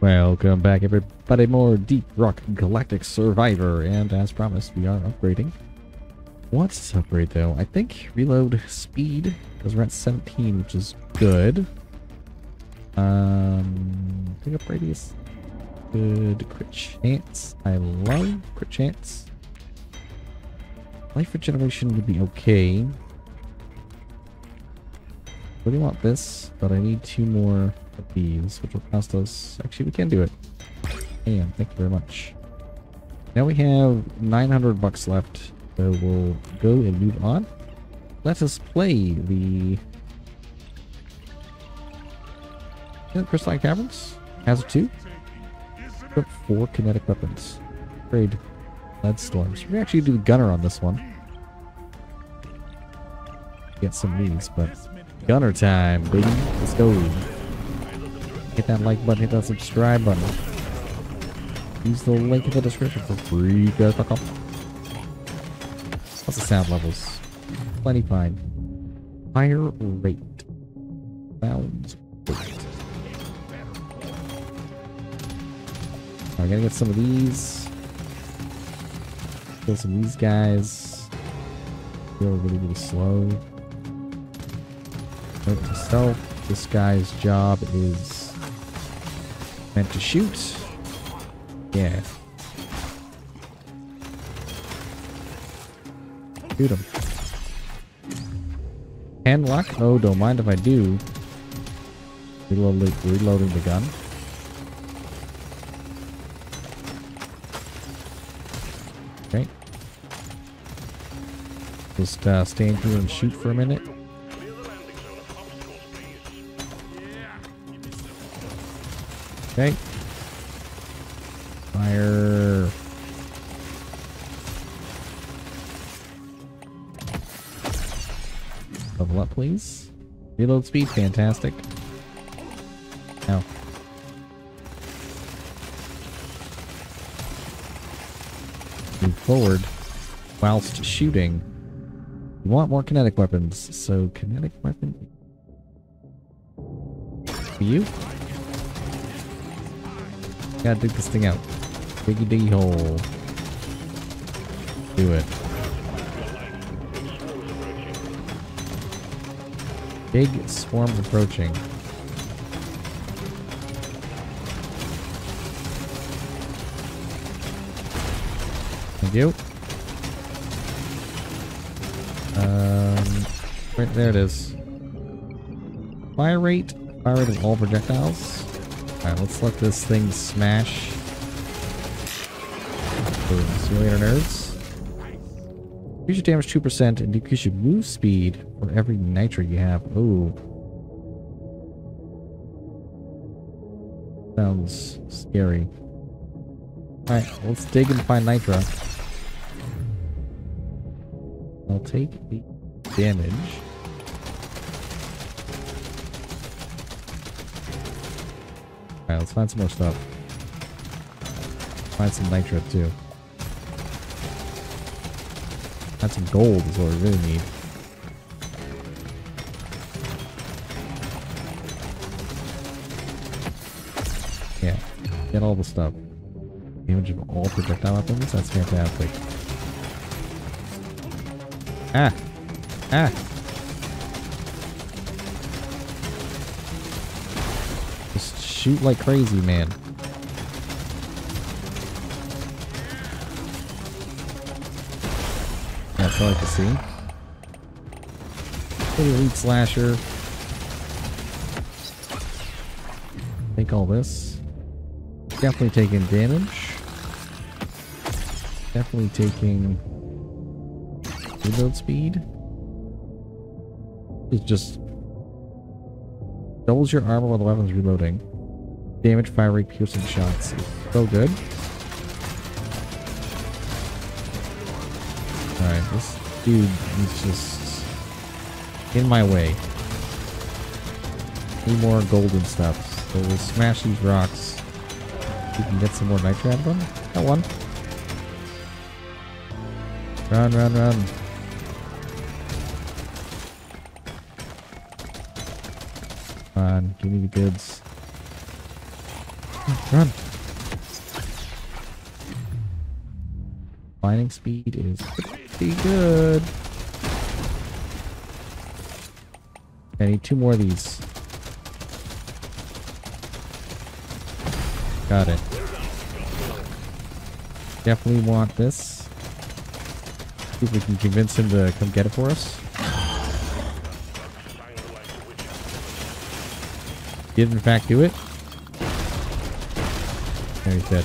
Welcome back everybody, more Deep Rock Galactic Survivor, and as promised, we are upgrading. What's to upgrade though? I think reload speed, because we're at 17, which is good. Um, pick up radius, good. Crit chance, I love crit chance. Life regeneration would be okay. Really want this, but I need two more of these, which will cost us... Actually, we can do it. And thank you very much. Now we have 900 bucks left, so we'll go and move on. Let us play the... Crystalline Caverns. Hazard 2. Equip 4 kinetic weapons. Trade lead storms. We actually do gunner on this one. Get some these, but gunner time, baby. Let's go. Hit that like button, hit that subscribe button. Use the link in the description for free. Guys, fuck off. What's the sound levels? Plenty fine. Higher rate. Sounds great. I'm gonna get some of these. Kill some of these guys. Feel really, really slow. Note to self. This guy's job is meant to shoot. Yeah. Shoot him. Hand lock? Oh, don't mind if I do. Reload, reloading the gun. Okay. Just uh, stand here and shoot for a minute. Okay. Fire. Level up, please. Reload speed, fantastic. Now. Move forward whilst shooting. You want more kinetic weapons, so kinetic weapon. For you? Gotta dig this thing out. Diggy diggy hole. Do it. Big swarm approaching. Thank you. Um, right there it is. Fire rate. Fire rate of all projectiles. Alright, let's let this thing smash. Simulator nerds. Increase your damage 2% and decrease your move speed for every Nitra you have. Oh. Sounds scary. Alright, let's dig and find Nitra. I'll take the damage. Alright, let's find some more stuff. Find some Nitra too. Find some gold is what we really need. Yeah, get all the stuff. Damage of all projectile weapons? That's fantastic. Ah! Ah! Shoot like crazy, man. That's all I can see. Pretty elite slasher. Take all this. Definitely taking damage. Definitely taking reload speed. It just doubles your armor while the weapon's reloading. Damage, fire rate, piercing shots. So good. Alright, this dude is just in my way. Need more golden stuff. So we'll smash these rocks. We can get some more Nitra out of them. That one. Run, run, run. Come on, give me the goods. Run. Finding speed is pretty good. I need two more of these. Got it. Definitely want this. See if we can convince him to come get it for us. Did in fact do it. There he's dead.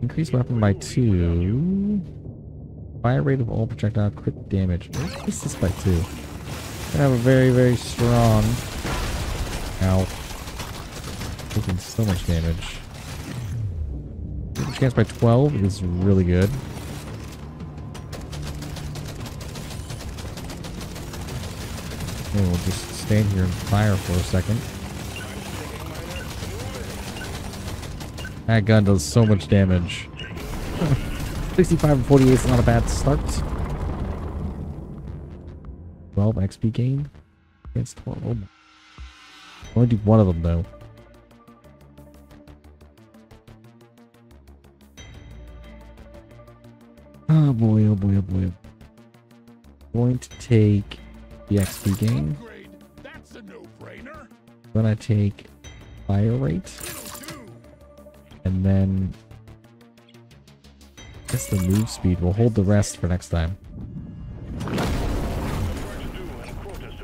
Increase weapon by two. Fire rate of all projectile crit damage. Increase this by two. Have a very, very strong. Ow. Taking so much damage. Chance by 12 is really good. Okay, we'll just stand here and fire for a second. That gun does so much damage. 65 and 48 is not a bad start. 12 XP gain against 12. Oh my. Only do one of them though. Oh boy, oh boy, oh boy. Going to take the XP gain. Gonna take fire rate. And then I guess the move speed. We'll hold the rest for next time.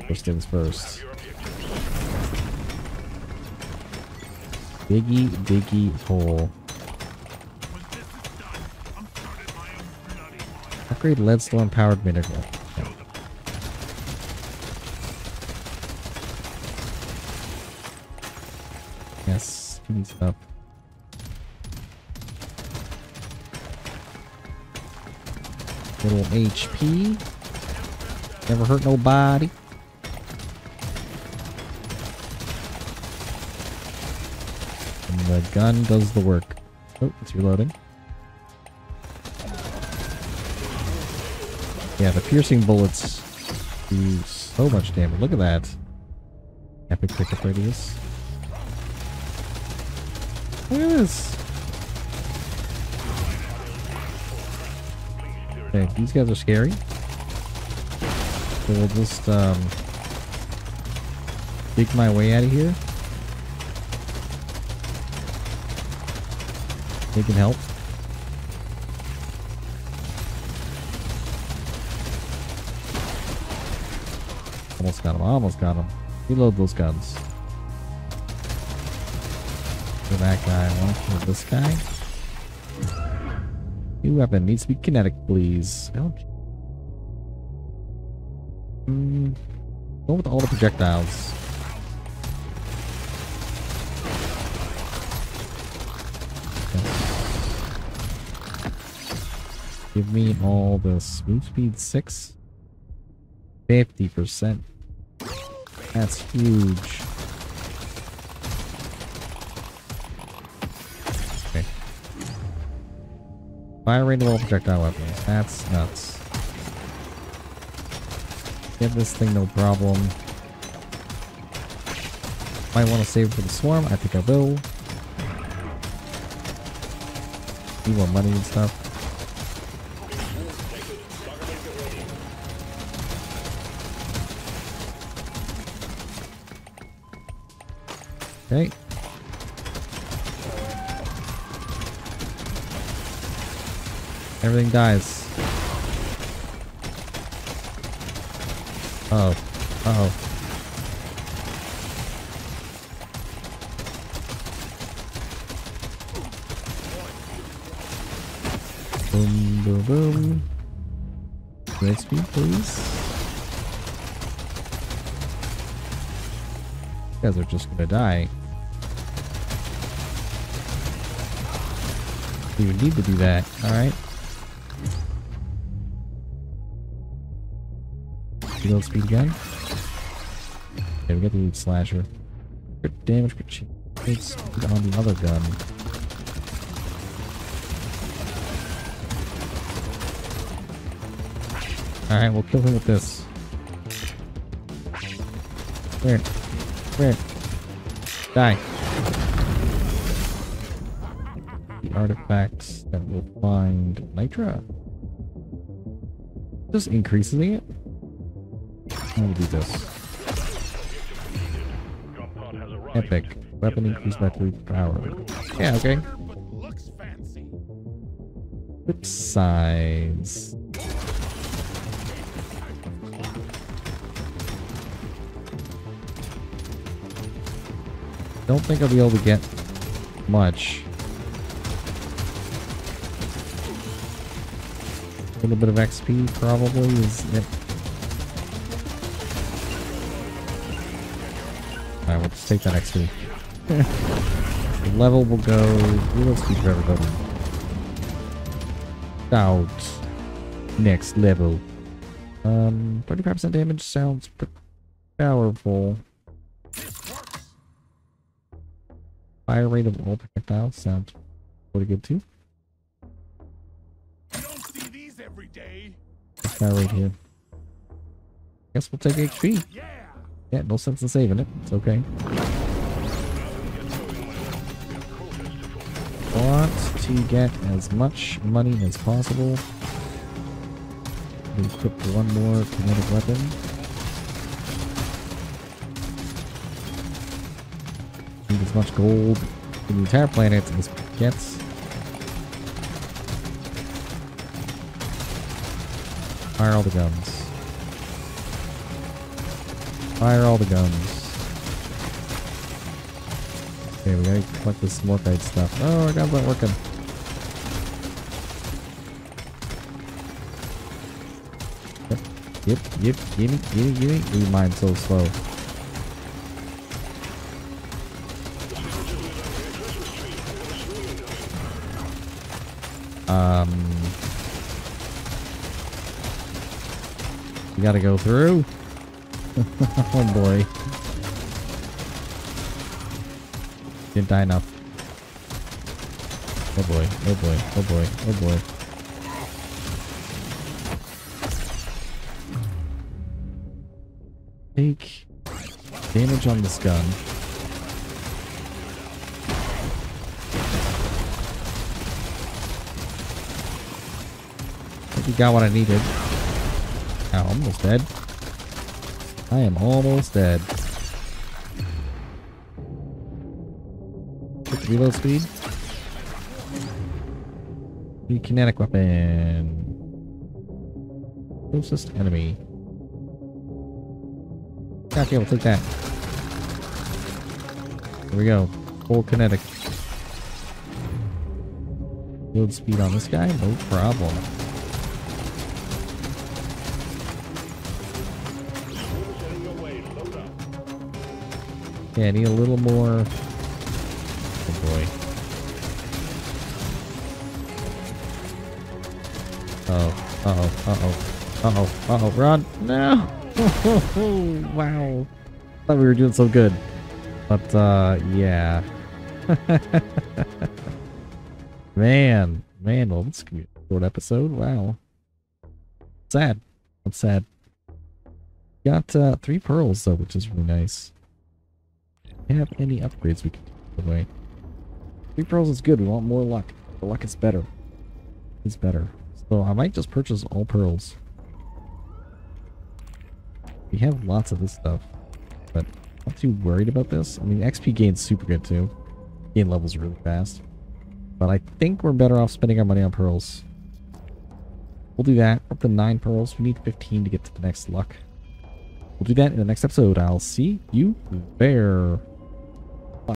First things first. Diggy, diggy hole. Upgrade leadstorm powered minigun. Stuff. Little HP. Never hurt nobody. And the gun does the work. Oh, it's reloading. Yeah, the piercing bullets do so much damage. Look at that. Epic pickup radius. Look at this. Okay, these guys are scary. So we'll just um dig my way out of here. They can help. Almost got him. Almost got him. Reload those guns. For that guy. I want to kill this guy. New weapon needs to be kinetic, please. Oh. Mm, go with all the projectiles. Give me all the smooth speed 6. 50%. That's huge. Fire of all projectile weapons. That's nuts. Get this thing no problem. Might want to save for the swarm. I think I will. Need more money and stuff. Okay. Everything dies. Uh oh. Uh oh. Boom, boom, boom. Red speed, please. You guys are just gonna die. You need to do that, alright? Speed again. Okay, we got the slasher. Damage, crit speed on the other gun. Alright, we'll kill him with this. Where? Where? Die. The artifacts that will find Nitra. Just increasing it. I'm gonna do this. Epic. Weapon increased by 3 power. Yeah, okay. Whip size. Don't think I'll be able to get much. A little bit of XP probably is it. Alright, we'll just take that XP. the level will go. Let's keep everybody. Out. Next level. Um, 35% damage sounds powerful. Fire rate of all projectiles sounds pretty good too. Fire rate here. Guess we'll take HP. Yeah, no sense in saving it. It's okay. Want to get as much money as possible. Equip one more kinetic weapon. Need as much gold in the entire planet as gets. Fire all the guns. Fire all the guns. Okay, we gotta collect this Morkite stuff. Oh, our gun's not working. Yep, yep, gimme, gimme, gimme. We mine so slow. Um, you gotta go through. oh boy. Didn't die enough. Oh boy, oh boy, oh boy, oh boy. Take damage on this gun. I think we got what I needed. Ow, almost dead. I am almost dead. Quick reload speed. The kinetic weapon. Closest enemy. Okay, we'll take that. Here we go. Full kinetic. Build speed on this guy? No problem. Yeah, I need a little more... Oh boy. Oh, uh-oh, uh-oh, uh-oh, uh-oh, run! No! wow. Thought we were doing so good. But, uh, yeah. man, man, well, this could be a short episode. Wow. Sad. I'm sad. Got, uh, three pearls, though, which is really nice have any upgrades we can take away. Three pearls is good. We want more luck. The luck is better. It's better. So I might just purchase all pearls. We have lots of this stuff. But not too worried about this. I mean, XP gain's super good too. Gain levels really fast. But I think we're better off spending our money on pearls. We'll do that. Up to 9 pearls. We need 15 to get to the next luck. We'll do that in the next episode. I'll see you there.